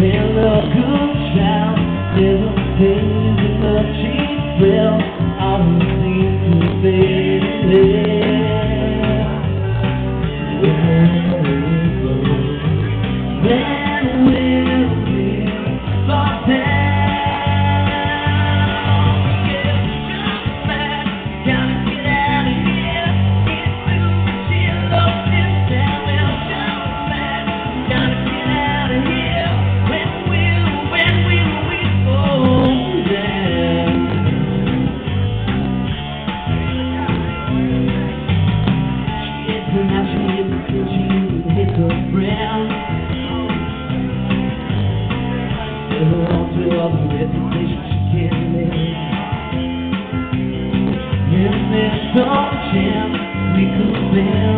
Still no good child, a will always to be. to all the reputation she can live. Isn't some chance we could live?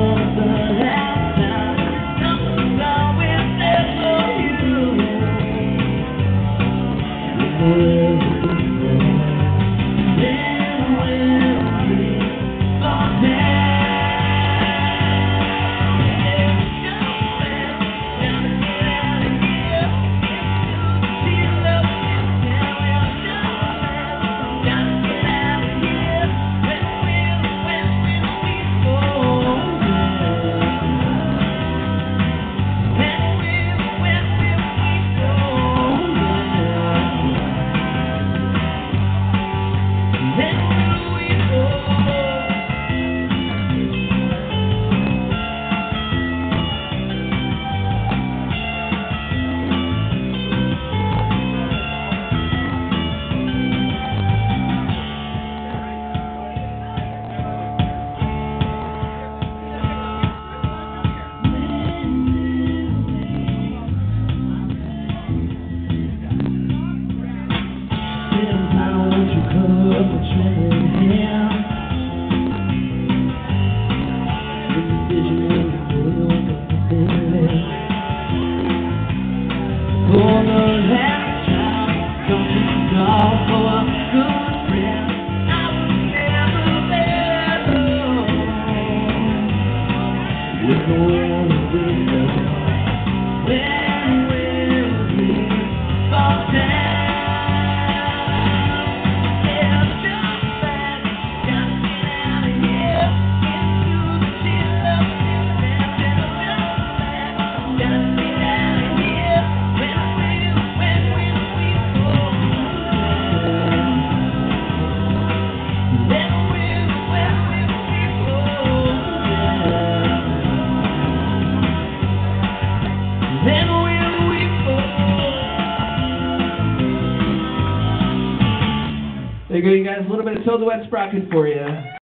give you guys. A little bit of Till the Wet Sprocket for you.